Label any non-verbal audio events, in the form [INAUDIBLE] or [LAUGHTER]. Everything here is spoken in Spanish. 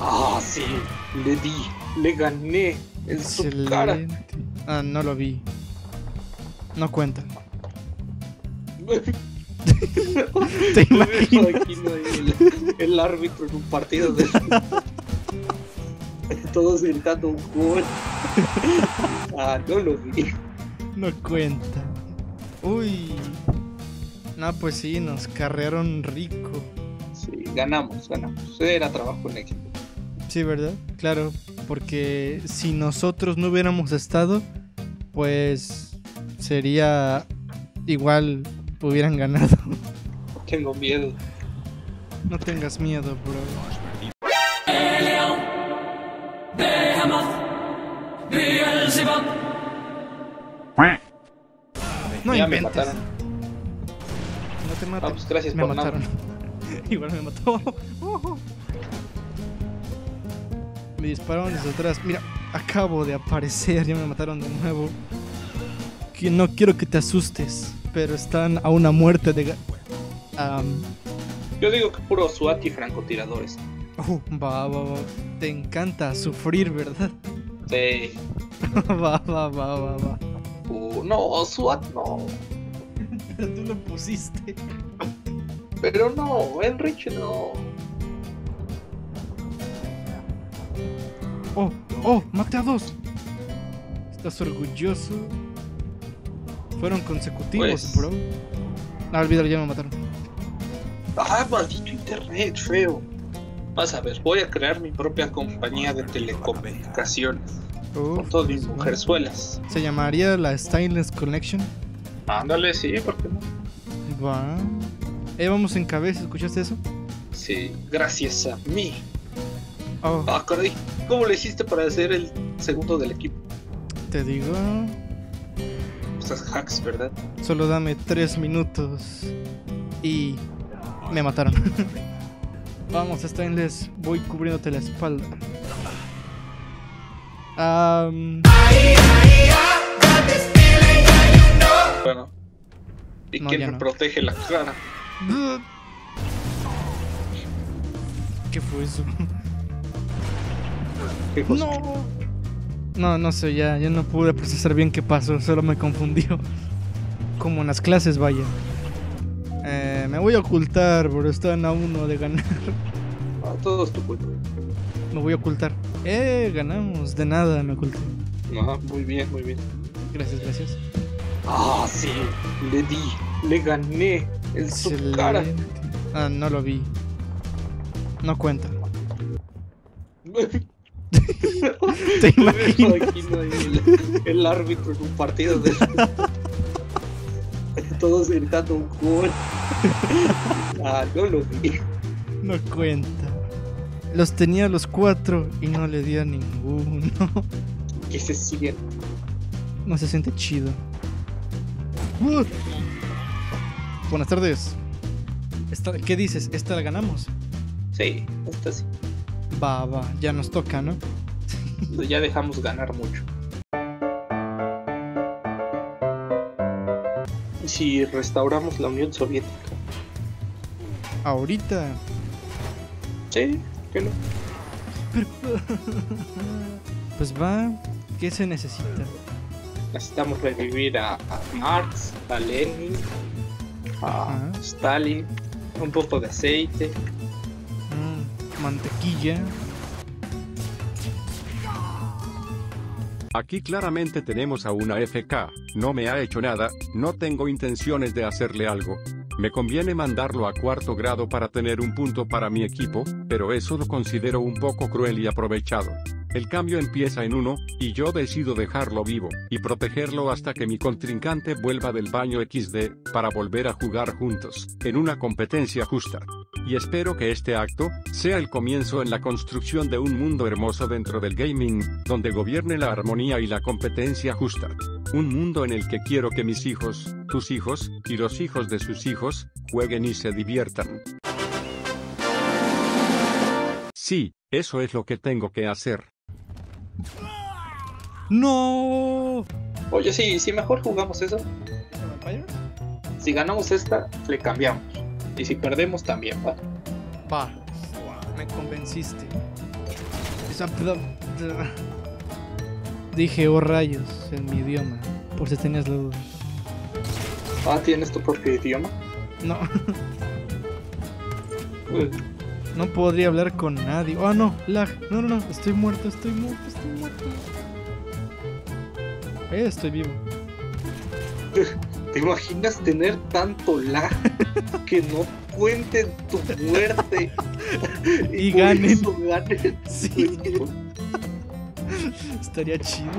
Ah, sí, le di, le gané en su cara. Excelente. Ah, no lo vi. No cuenta. [LAUGHS] ¿Te imaginas? el árbitro en un partido de [LAUGHS] todos gritando un gol. [LAUGHS] Ah, no lo vi. No cuenta. Uy. No, pues sí, nos carrearon rico. Sí, ganamos, ganamos. Era trabajo en equipo. Sí, ¿verdad? Claro, porque si nosotros no hubiéramos estado, pues sería igual hubieran ganado. [LAUGHS] Tengo miedo. No tengas miedo, bro. No ya me inventes. mataron. No te Ah, pues gracias me por mataron. [LAUGHS] Igual me mató. [LAUGHS] me dispararon desde atrás. Mira, acabo de aparecer. Ya me mataron de nuevo. Que no quiero que te asustes. Pero están a una muerte de. Am, Yo digo que puro SWAT y francotiradores. uh, va, va, va. Te encanta sufrir, ¿verdad? Sí. [LAUGHS] va, va, va, va, va. Uh, no, SWAT no. [LAUGHS] Tú lo pusiste. Pero no, Enrich no. Oh, oh, maté a dos. ¿Estás orgulloso? Fueron consecutivos, Pues- bro. Ah, olvídalo, ya me mataron. Ah, maldito internet, feo. Vas a ver, voy a crear mi propia compañía de telecomunicaciones. Uf, Con todas mis pues, mujerzuelas. Se llamaría la Stainless Connection. Ándale, sí, ¿por qué no? Va. Eh, vamos en cabeza, ¿escuchaste eso? Sí, gracias a mí. Oh, Ah, caray, ¿cómo le hiciste para ser el segundo del equipo? te digo. Usas hacks, ¿verdad? Solo dame tres minutos. Y. Me mataron. [LAUGHS] Vamos, Stainless. Voy cubriéndote la espalda. Bueno. ¿Y No, quién me no. protege la cara? [LAUGHS] ¿Qué fue eso? ¿Qué cosa? No. No, no sé, ya, ya no pude procesar bien qué pasó, solo me confundió. Como en las clases, vaya. Eh, me voy a ocultar, bro, están a uno de ganar. Ah, todo es tu culpa. Me voy a ocultar. Eh, ganamos, de nada me oculté. Ah, muy bien, muy bien. Gracias, gracias. Ah, sí, le di, le gané en su cara. Ah, no lo vi. No cuenta. [LAUGHS] [LAUGHS] El, el árbitro en un partido de [LAUGHS] todos gritando un gol. [LAUGHS] Ah, no lo vi. No cuenta. Los tenía los cuatro y no le di a ninguno. Que se siguen. No se siente chido. Uh. Buenas tardes. Esta- ¿Qué dices? ¿Esta la ganamos? Sí, esta sí. Va, va, ya nos toca, ¿no? [LAUGHS] Ya dejamos ganar mucho. ¿Y si restauramos la Unión Soviética? Ahorita. Sí, que no. [LAUGHS] Pues va. ¿Qué se necesita? Necesitamos revivir a, a Marx, a Lenin, a Ajá. Stalin, un poco de aceite. Mantequilla. Aquí claramente tenemos a una FK, no me ha hecho nada, no tengo intenciones de hacerle algo. Me conviene mandarlo a cuarto grado para tener un punto para mi equipo, pero eso lo considero un poco cruel y aprovechado. El cambio empieza en uno, y yo decido dejarlo vivo, y protegerlo hasta que mi contrincante vuelva del baño XD, para volver a jugar juntos, en una competencia justa. Y espero que este acto sea el comienzo en la construcción de un mundo hermoso dentro del gaming, donde gobierne la armonía y la competencia justa. Un mundo en el que quiero que mis hijos, tus hijos, y los hijos de sus hijos, jueguen y se diviertan. Sí, eso es lo que tengo que hacer. ¡No! Oye, sí, si mejor jugamos eso. Si ganamos esta, le cambiamos. Y si perdemos también, ¿va? Va. Me convenciste. Dije oh rayos en mi idioma, por si tenías la duda. Ah, ¿tienes tu propio idioma? No, no podría hablar con nadie. Oh no, lag. No, no, no, estoy muerto, estoy muerto, estoy muerto. Eh, estoy vivo. [LAUGHS] ¿Te imaginas tener tanto lag [LAUGHS] que no cuenten tu muerte? Y por ganen. eso ganen. Sí, [LAUGHS] estaría chido.